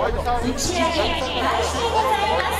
打ち上げ開始でございます。